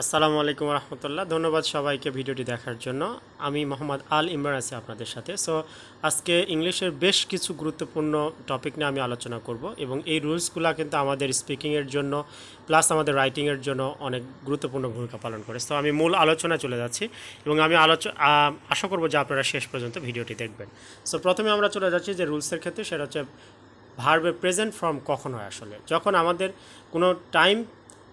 আসসালামু আলাইকুম রহমতুল্লাহ। ধন্যবাদ সবাইকে ভিডিওটি দেখার জন্য। আমি মোহাম্মদ আল ইমরান আছি আপনাদের সাথে। সো আজকে ইংলিশের বেশ কিছু গুরুত্বপূর্ণ টপিক নিয়ে আমি আলোচনা করব এবং এই রুলসগুলো কিন্তু আমাদের স্পিকিংয়ের জন্য প্লাস আমাদের রাইটিংয়ের জন্য অনেক গুরুত্বপূর্ণ ভূমিকা পালন করে। সো আমি মূল আলোচনা চলে যাচ্ছি এবং আমি আলোচ আশা করব যে আপনারা শেষ পর্যন্ত ভিডিওটি দেখবেন। সো প্রথমে আমরা চলে যাচ্ছি যে রুলসের ক্ষেত্রে, সেটা হচ্ছে ভার্বের প্রেজেন্ট ফর্ম কখন হয় আসলে? যখন আমাদের কোনো টাইম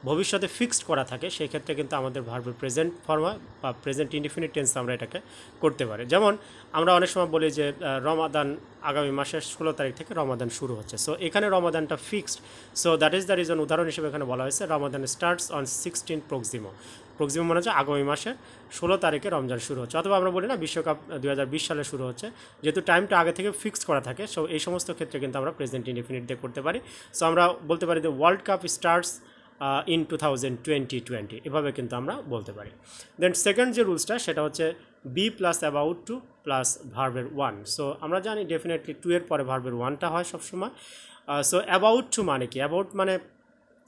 ভবিষ্যতে ফিক্সড করা থাকে, সেই ক্ষেত্রে কিন্তু আমাদের ভার্বের প্রেজেন্ট ফর্ম বা প্রেজেন্ট ইনডিফিনিট টেন্স আমরা এটাকে করতে পারি। যেমন আমরা অনেক সময় বলি যে রমাদান আগামী মাসের ষোলো তারিখ থেকে রমাদান শুরু হচ্ছে। সো এখানে রমাদানটা fixed so that is the reason উদাহরণ হিসেবে এখানে বলা হয়েছে Ramadan starts on sixteen proximo proximo মনে হচ্ছে আগামী মাসের ষোলো তারিখে রমজান শুরু হচ্ছে। অথবা আমরা বলি না, বিশ্বকাপ দু হাজার বিশ সালে শুরু হচ্ছে। যেহেতু টাইমটা আগে থেকে ফিক্সড করা থাকে সো এই সমস্ত ক্ষেত্রে কিন্তু আমরা প্রেজেন্ট ইনডিফিনিট দিয়ে করতে পারি। সো আমরা বলতে পারি যে world cup starts in two thousand twenty twenty এভাবে কিন্তু আমরা বলতে পারি। দেন সেকেন্ড যে রুলসটা সেটা হচ্ছে be plus about to plus ভার্বের ওয়ান সো আমরা জানি ডেফিনেটলি টু এর পরে ভার্বের ওয়ানটা হয় সবসময়। সো অ্যাবাউট টু মানে কি? অ্যাবাউট মানে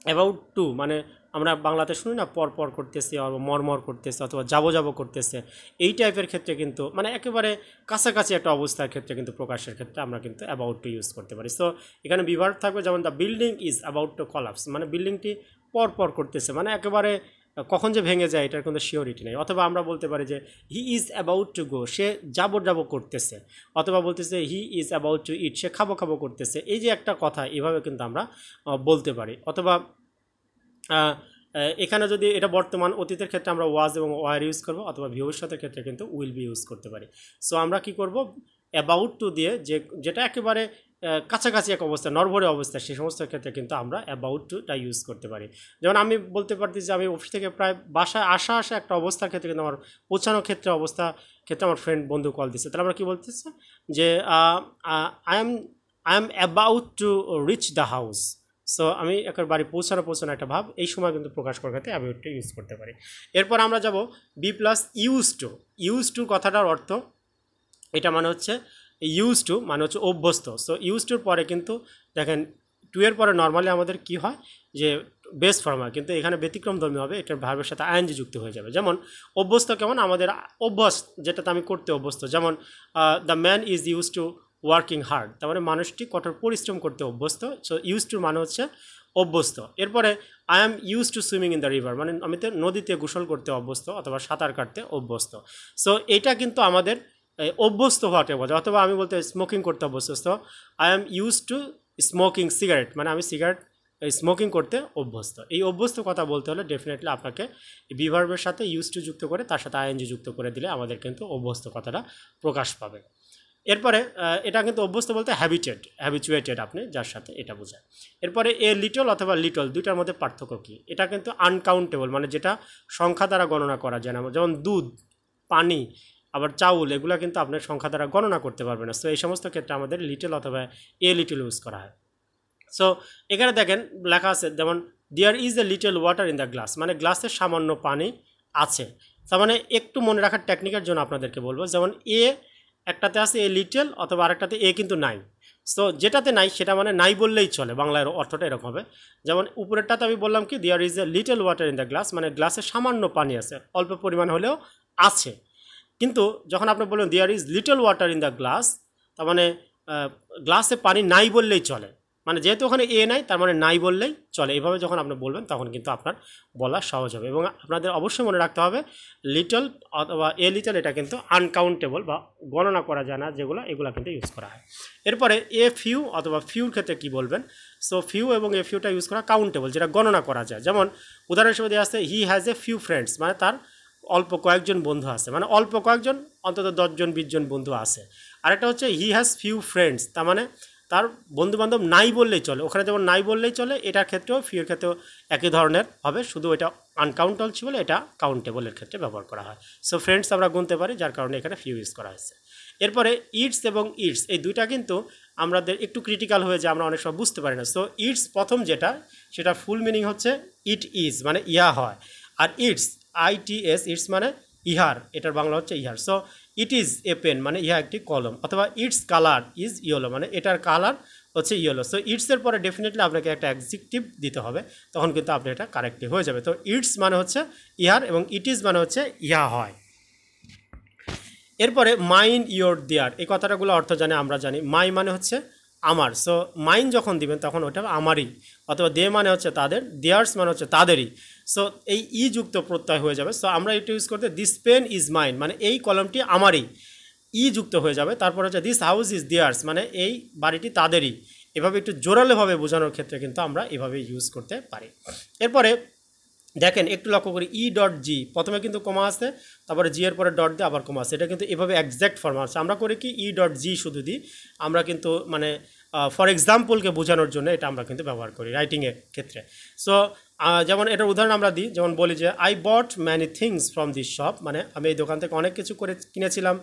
অ্যাবাউট টু মানে আমরা বাংলাতে শুনি না, পর পর করতেছে, অথবা মরমর করতেছে, অথবা যাব যাব করতেছে। এই টাইপের ক্ষেত্রে কিন্তু মানে একেবারে কাছাকাছি একটা অবস্থার ক্ষেত্রে কিন্তু প্রকাশের ক্ষেত্রে আমরা কিন্তু অ্যাবাউট টু ইউজ করতে পারি। সো এখানে বিভার থাকবে যেমন the building is about to collapse মানে বিল্ডিংটি পর পর করতেছে মানে একেবারে কখন যে ভেঙে যায় এটার কোনো শিওরিটি নেই। অথবা আমরা বলতে পারি যে he is about to go সে যাব যাব করতেছে, অথবা বলতেছে he is about to eat সে খাব খাব করতেছে, এই যে একটা কথা, এভাবে কিন্তু আমরা বলতে পারি। অথবা এখানে যদি এটা বর্তমান অতীতের ক্ষেত্রে আমরা ওয়াজ এবং ওয়ার ইউজ করব অথবা ভবিষ্যতের ক্ষেত্রে কিন্তু উইল বি ইউজ করতে পারি। সো আমরা কি করব? অ্যাবাউট টু দিয়ে যে, যেটা একেবারে কাছাকাছি এক অবস্থা নরভরে অবস্থা সেই সমস্ত ক্ষেত্রে কিন্তু আমরা অ্যাবাউট টুটা ইউজ করতে পারি। যেমন আমি বলতে পারছি যে, আমি অফিস থেকে প্রায় বাসায় আসা আসা একটা অবস্থার ক্ষেত্রে কিন্তু আমার পৌঁছানোর ক্ষেত্রে অবস্থা, ক্ষেত্রে আমার ফ্রেন্ড বন্ধু কল দিচ্ছে তাহলে আমরা কী বলতেছি? যে I am I am about to reach the house so আমি একবার বাড়ি পৌঁছানো পৌঁছানো একটা ভাব, এই সময় কিন্তু প্রকাশ করার ক্ষেত্রে অ্যাবাউটটা ইউজ করতে পারি। এরপর আমরা যাব be plus use to use to কথাটার অর্থ, এটা মানে হচ্ছে ইউজ টু মানে হচ্ছে অভ্যস্ত। সো ইউজ টুর পরে কিন্তু দেখেন টু এর পরে নর্মালি আমাদের কি হয়? যে বেস্ট ফর্ম হয় কিন্তু এখানে ব্যতিক্রম ধর্মী হবে, এটার ভার্বের সাথে আইএনজি যুক্ত হয়ে যাবে। যেমন, অভ্যস্ত কেমন? আমাদের অভ্যস্ত, যেটাতে আমি করতে অভ্যস্ত। যেমন the man is use to working hard তার মানে মানুষটি কঠোর পরিশ্রম করতে অভ্যস্ত সো ইউজ টু মানে হচ্ছে অভ্যস্ত। এরপরে I am use to swimming in the river মানে আমি তো নদীতে গোসল করতে অভ্যস্ত অথবা সাঁতার কাটতে অভ্যস্ত। সো এটা কিন্তু আমাদের অভ্যস্ত হওয়াতে বলে অথবা আমি বলতে স্মোকিং করতে অভ্যস্ত। I am use to smoking cigarette মানে আমি সিগারেট স্মোকিং করতে অভ্যস্ত। এই অভ্যস্ত কথা বলতে হলে ডেফিনেটলি আপনাকে বিভার্বের সাথে ইউজ টু যুক্ত করে, তার সাথে আইএনজি যুক্ত করে দিলে আমাদের কিন্তু অভ্যস্ত কথাটা প্রকাশ পাবে। এরপরে এটা কিন্তু অভ্যস্ত বলতে হ্যাবিটেড হ্যাবিচুয়েটেড আপনি, যার সাথে এটা বোঝায়। এরপরে এ লিটল অথবা লিটল দুইটার মধ্যে পার্থক্য কী? এটা কিন্তু আনকাউন্টেবল মানে যেটা সংখ্যা দ্বারা গণনা করা যায় না। যেমন দুধ, পানি, আবার চাউল, এগুলো কিন্তু আপনার সংখ্যা দ্বারা গণনা করতে পারবে না। সো এই সমস্ত ক্ষেত্রে আমাদের লিটল অথবা এ লিটল ইউজ করা হয়। সো এখানে দেখেন, লেখা আছে, যেমন there is a little water in the glass মানে গ্লাসের সামান্য পানি আছে। তার মানে একটু মনে রাখার টেকনিকের জন্য আপনাদেরকে বলব, যেমন, এ একটাতে আছে এ লিটেল অথবা আরেকটাতে এ কিন্তু নাই। সো যেটাতে নাই, সেটা মানে নাই বললেই চলে। বাংলার অর্থটা এরকম হবে। যেমন উপরেরটাতে আমি বললাম কি there is a little water in the glass মানে গ্লাসে সামান্য পানি আছে, অল্প পরিমাণ হলেও আছে। কিন্তু যখন আপনি বললেন there is little water in the glass তার মানে গ্লাসে পানি নাই বললেই চলে। মানে যেহেতু ওখানে এ নাই, তার মানে নাই বললেই চলে। এইভাবে যখন আপনি বলবেন, তখন কিন্তু আপনার বলা সহজ হবে এবং আপনাদের অবশ্যই মনে রাখতে হবে লিটল অথবা এ লিটল এটা কিন্তু আনকাউন্টেবল বা গণনা করা যায় না, যেগুলো, এগুলো কিন্তু ইউজ করা হয়। এরপরে এ ফিউ অথবা ফিউর ক্ষেত্রে কি বলবেন? সো ফিউ এবং এ ফিউটা ইউজ করা কাউন্টেবল যেটা গণনা করা যায়। যেমন উদাহরণ হিসেবে দেওয়া আছে he has a few friends মানে তার অল্প কয়েকজন বন্ধু আছে। মানে অল্প কয়েকজন, অন্তত দশজন, বিশজন বন্ধু আছে। আরেকটা হচ্ছে হি হ্যাজ ফিউ ফ্রেন্ডস তার মানে তার বন্ধুবান্ধব নাই বললেই চলে। ওখানে যেমন নাই বললেই চলে, এটার ক্ষেত্রেও ফিউর ক্ষেত্রেও একই ধরনের হবে। শুধু এটা আনকাউন্টেবল ছিল, এটা কাউন্টেবলের ক্ষেত্রে ব্যবহার করা হয়। সো ফ্রেন্ডস আমরা গুনতে পারি, যার কারণে এখানে ফিউ ইউজ করা হয়েছে। এরপরে ইটস এবং ইটস এই দুইটা কিন্তু আমাদের একটু ক্রিটিক্যাল হয়ে যায়, আমরা অনেক সময় বুঝতে পারি না। সো ইটস প্রথম যেটা সেটা ফুল মিনিং হচ্ছে ইট ইজ মানে ইয়া হয়। আর ইটস আইটিএস ইটস মানে ইহার, এটার বাংলা হচ্ছে ইহার। So it is a pen মানে ইহা একটি কলম, অথবা ইটস কালার ইজ ইয়েলো মানে এটার কালার হচ্ছে ইয়েলো সো ইটসের পরে ডেফিনেটলি আপনাকে একটা অ্যাডজেক্টিভ দিতে হবে, তখন কিন্তু আপনি এটা কারেক্টলি হয়ে যাবে। তো ইটস মানে হচ্ছে ইহার এবং ইট ইজ মানে হচ্ছে ইহা হয়। এরপরে মাইন ইয়োর দেয়ার এই কথাটাগুলো অর্থ জানে, আমরা জানি মাই মানে হচ্ছে আমার। সো মাইন যখন দিবেন, তখন ওটা আমারই। অথবা দে মানে হচ্ছে তাদের দেয়ার্স মানে হচ্ছে তাদেরই। সো এই ই যুক্ত প্রত্যয় হয়ে যাবে। সো আমরা এটা ইউজ করতে দিস পেন ইজ মাইন মানে এই কলমটি আমারই। ই যুক্ত হয়ে যাবে। তারপর হচ্ছে দিস হাউস ইজ দেয়ার্স মানে এই বাড়িটি তাদেরই। এভাবে একটু জোরালোভাবে বোঝানোর ক্ষেত্রে কিন্তু আমরা এভাবে ইউজ করতে পারি। এরপরে, দেখেন, একটু লক্ষ্য করি ই ডট জি প্রথমে কিন্তু কমা আছে, তারপরে জি এর পরে ডট দিয়ে আবার কমা আছে। এটা কিন্তু এভাবে একজ্যাক্ট ফর্ম আছে। আমরা করি কি ই ডট জি শুধু দিই। আমরা কিন্তু মানে ফর এক্সাম্পলকে বোঝানোর জন্য এটা আমরা কিন্তু ব্যবহার করি রাইটিংয়ের ক্ষেত্রে। সো যেমন এটার উদাহরণ আমরা দিই, যেমন বলি যে I bought many things from this shop মানে আমি এই দোকান থেকে অনেক কিছু করে কিনেছিলাম।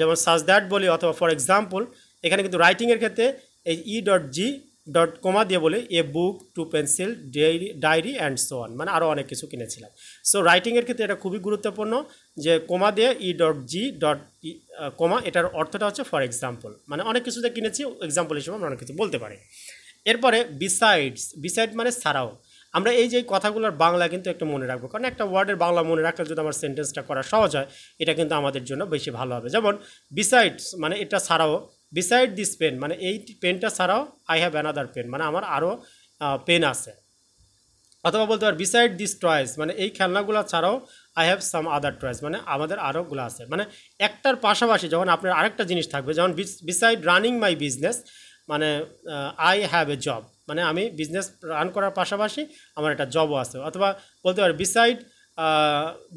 যেমন সাজ দ্যাট বলি, অথবা ফর এক্সাম্পল এখানে কিন্তু রাইটিংয়ের ক্ষেত্রে এই E dot G dot comma দিয়ে বলে a book two pencil diary diary and so on মানে আরও অনেক কিছু কিনেছিলাম। সো রাইটিংয়ের ক্ষেত্রে এটা খুবই গুরুত্বপূর্ণ যে কমা দিয়ে E dot G dot E কমা এটার অর্থটা হচ্ছে ফর এক্সাম্পল মানে অনেক কিছুতে কিনেছি এক্সাম্পল হিসেবে আমরা অনেক কিছু বলতে পারি। এরপরে বিসাইডস বিসাইড মানে ছাড়াও, আমরা এই যে কথাগুলোর বাংলা কিন্তু একটু মনে রাখব, কারণ একটা ওয়ার্ডের বাংলা মনে রাখলে যদি আমার সেন্টেন্সটা করা সহজ হয়, এটা কিন্তু আমাদের জন্য বেশি ভালো হবে। যেমন বিসাইডস মানে এটা ছাড়াও বিসাইড দিস পেন মানে এই পেনটা ছাড়াও আই হ্যাভ অ্যানাদার পেন মানে আমার আরও পেন আছে। অথবা বলতে পার বিসাইড দিস টয়েস মানে এই খেলনাগুলো ছাড়াও I have some other toys মানে আমাদের আরোগুলো আছে। মানে একটার পাশাপাশি যখন আপনার আরেকটা জিনিস থাকবে যেমন বিসাইড রানিং মাই বিজনেস মানে আই হ্যাভ এ জব মানে আমি বিজনেস রান করার পাশাপাশি আমার একটা জবও আছে। অথবা বলতে পারি বিসাইড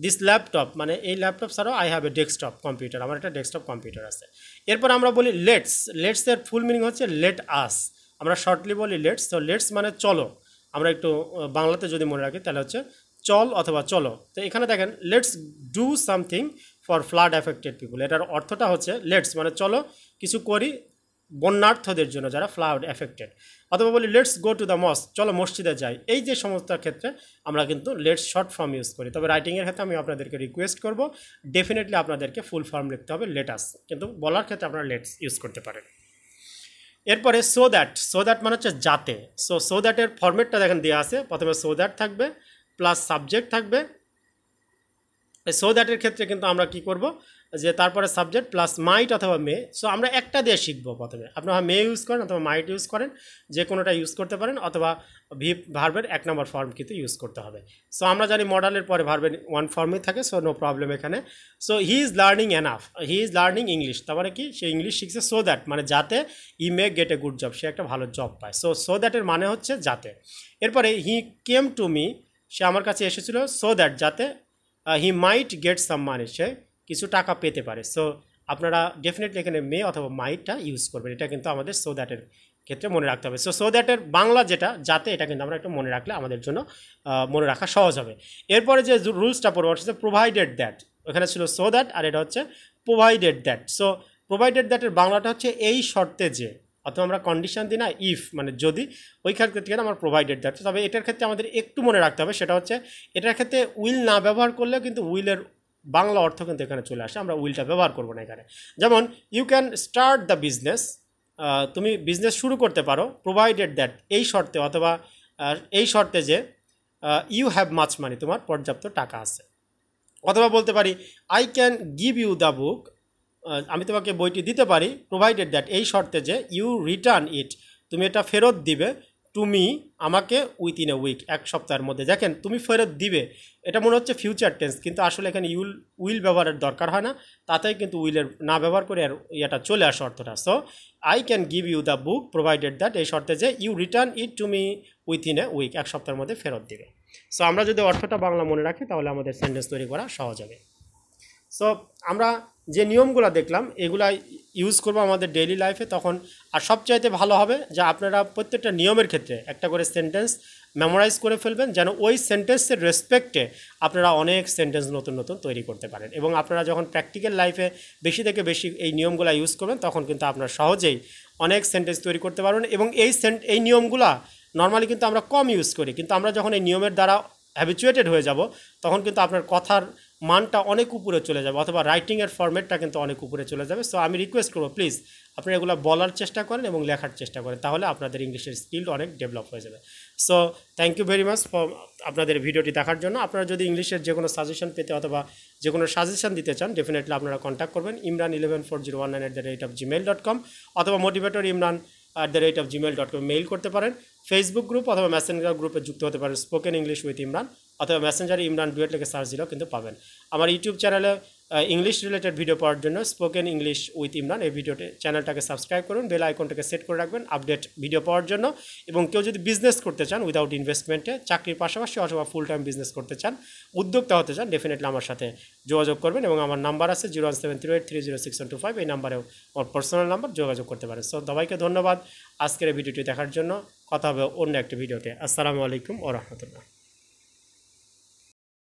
দিস ল্যাপটপ মানে এই ল্যাপটপ ছাড়াও I have a desktop computer আমার একটা ডেস্কটপ কম্পিউটার আছে। এরপর আমরা বলি লেটস লেটসের ফুল মিনিং হচ্ছে লেট আস আমরা শর্টলি বলি লেটস তো লেটস মানে চলো। আমরা একটু বাংলাতে যদি মনে রাখি, তাহলে হচ্ছে চল অথবা চলো। তো এখানে দেখেন let's do something for flood affected people এটার অর্থটা হচ্ছে লেটস মানে চলো, কিছু করি বন্যার্থদের জন্য যারা ফ্লাড এফেক্টেড অথবা বলি লেটস গো টু দ্য মস চলো মসজিদে যাই। এই যে সমস্ত ক্ষেত্রে আমরা কিন্তু লেটস শর্ট ফর্ম ইউজ করি। তবে রাইটিংয়ের ক্ষেত্রে আমি আপনাদেরকে রিকোয়েস্ট করব ডেফিনেটলি আপনাদেরকে ফুল ফর্ম লিখতে হবে লেটাস কিন্তু বলার ক্ষেত্রে আপনারা লেটস ইউজ করতে পারেন। এরপরে সো দ্যাট সো দ্যাট মানে হচ্ছে যাতে। সো সো দ্যাটের ফর্মেটটা দেখেন দেওয়া আছে। প্রথমে সো দ্যাট থাকবে প্লাস সাবজেক্ট থাকবে। সো দ্যাটের ক্ষেত্রে কিন্তু আমরা কি করব যে তারপরে সাবজেক্ট প্লাস মাইট অথবা মে সো আমরা একটা দিয়ে শিখব প্রথমে। আপনারা মে ইউজ করেন অথবা মাইট ইউজ করেন, যে কোনোটা ইউজ করতে পারেন, অথবা ভি ভার্বের এক নম্বর ফর্ম কিন্তু ইউজ করতে হবে। সো আমরা জানি মডেলের পরে ভার্বের ওয়ান ফর্মই থাকে সো নো প্রবলেম এখানে। So he is learning enough he is learning English তার মানে কি? সে ইংলিশ শিখছে সো দ্যাট মানে যাতে he may get a good job সে একটা ভালো জব পায়। সো সো দ্যাটের মানে হচ্ছে যাতে। এরপরে হি কেম টু মি সে আমার কাছে এসেছিল সো দ্যাট যাতে হি মাইট গেট সাম মানি সে কিছু টাকা পেতে পারে। সো আপনারা ডেফিনেটলি এখানে মে অথবা মাইটটা ইউজ করবেন। এটা কিন্তু আমাদের সো দ্যাটের ক্ষেত্রে মনে রাখতে হবে। সো সো দ্যাটের বাংলা যেটা, যাতে এটা কিন্তু আমরা একটু মনে রাখলে আমাদের জন্য মনে রাখা সহজ হবে। এরপরে যে রুলসটা পড়ব হচ্ছে প্রোভাইডেড দ্যাট ওখানে ছিল সো দ্যাট আর এটা হচ্ছে প্রোভাইডেড দ্যাট সো প্রোভাইডেড দ্যাটের বাংলাটা হচ্ছে এই শর্তে যে, অথবা আমরা কন্ডিশন দিই না ইফ মানে যদি ওই ক্ষেত্রে থেকে আমার প্রোভাইডেড দ্যাট তবে এটার ক্ষেত্রে আমাদের একটু মনে রাখতে হবে, সেটা হচ্ছে, এটার ক্ষেত্রে উইল না ব্যবহার করলেও কিন্তু উইলের বাংলা অর্থ কিন্তু এখানে চলে আসে, আমরা উইলটা ব্যবহার করব না এখানে। যেমন you can start the business তুমি বিজনেস শুরু করতে পারো প্রোভাইডেড দ্যাট এই শর্তে অথবা এই শর্তে যে ইউ হ্যাভ মাছ মানি তোমার পর্যাপ্ত টাকা আছে। অথবা বলতে পারি I can give you the book আমি তোমাকে বইটি দিতে পারি প্রোভাইডেড দ্যাট এই শর্তে যে ইউ রিটার্ন ইট তুমি এটা ফেরত দিবে তুমি আমাকে উইথ ইন এ উইক এক সপ্তাহের মধ্যে। দেখেন, তুমি ফেরত দিবে, এটা মনে হচ্ছে ফিউচার টেন্স কিন্তু আসলে এখানে ইউল উইল ব্যবহারের দরকার হয় না, তাতেই কিন্তু উইলের না ব্যবহার করে আর ইয়েটা চলে আসে অর্থটা। So I can give you the book provided that এই শর্তে যে you return it to me within a week এক সপ্তাহের মধ্যে ফেরত দিবে। সো আমরা যদি অর্থটা বাংলা মনে রাখি, তাহলে আমাদের সেন্টেন্স তৈরি করা সহজ হবে। সো আমরা যে নিয়মগুলো দেখলাম এগুলা ইউজ করব আমাদের ডেইলি লাইফে তখন আর সবচাইতে ভালো হবে যে আপনারা প্রত্যেকটা নিয়মের ক্ষেত্রে একটা করে সেন্টেন্স মেমোরাইজ করে ফেলবেন, যেন ওই সেন্টেন্সের রেসপেক্টে আপনারা অনেক সেন্টেন্স নতুন নতুন তৈরি করতে পারেন। এবং আপনারা যখন প্র্যাকটিক্যাল লাইফে বেশি থেকে বেশি এই নিয়মগুলো ইউজ করবেন, তখন কিন্তু আপনারা সহজেই অনেক সেন্টেন্স তৈরি করতে পারবেন। এবং এই সেন্ট এই নিয়মগুলা নর্মালি কিন্তু আমরা কম ইউজ করি। কিন্তু আমরা যখন এই নিয়মের দ্বারা হ্যাবিচুয়েটেড হয়ে যাব, তখন কিন্তু আপনার কথার মানটা অনেক উপরে চলে যাবে, অথবা রাইটিংয়ের ফর্মেটটা কিন্তু অনেক উপরে চলে যাবে। সো আমি রিকোয়েস্ট করব প্লিজ আপনারা এগুলো বলার চেষ্টা করেন এবং লেখার চেষ্টা করেন, তাহলে আপনাদের ইংলিশের স্কিল অনেক ডেভেলপ হয়ে যাবে। So thank you very much for আপনাদের ভিডিওটি দেখার জন্য। আপনারা যদি ইংলিশের যে কোনো সাজেশন পেতে অথবা যে কোনো সাজেশন দিতে চান ডেফিনেটলি আপনারা কন্ট্যাক্ট করবেন। Imran eleven four zero one nine at the rate of Gmail dot com অথবা motivator Imran at the rate of Gmail dot com mail করতে পারেন। ফেসবুক গ্রুপ অথবা মেসেঞ্জার গ্রুপে যুক্ত হতে পারেন। স্পোকেন ইংলিশ উইথ ইমরান অথবা মেসেঞ্জারে ইমরান ডুয়েট লেগে সার্চ দিলেও কিন্তু পাবেন। আমার ইউটিউব চ্যানেলে ইংলিশ রিলেটেড ভিডিও পাওয়ার জন্য স্পোকেন ইংলিশ উইথ ইমরান, এই ভিডিওটি চ্যানেলটাকে সাবস্ক্রাইব করুন বেল আইকনটাকে সেট করে রাখবেন আপডেট ভিডিও পাওয়ার জন্য। এবং কেউ যদি বিজনেস করতে চান উইদাউট ইনভেস্টমেন্টে চাকরির পাশাপাশি অথবা ফুল টাইম বিজনেস করতে চান, উদ্যোক্তা হতে চান ডেফিনেটলি আমার সাথে যোগাযোগ করবেন এবং আমার নাম্বার আছে zero one seven three eight three zero six one two five এই নাম্বারেও আমার পার্সোনাল নাম্বার যোগাযোগ করতে পারেন। সো সবাইকে ধন্যবাদ। আজকের এই ভিডিওটি দেখার জন্য। কথা হবে অন্য একটি ভিডিওতে আসসালামু আলাইকুম ও রহমতুল্লাহ।